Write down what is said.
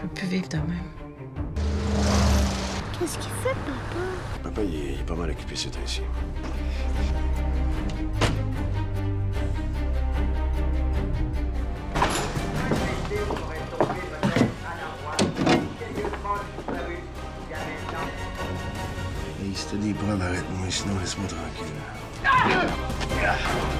peux plus vivre de même. Qu'est-ce qu'il fait, papa? Papa, il est, il est pas mal occupé ce temps-ci. Hey, si t'as des arrête-moi, sinon laisse-moi tranquille. Ah!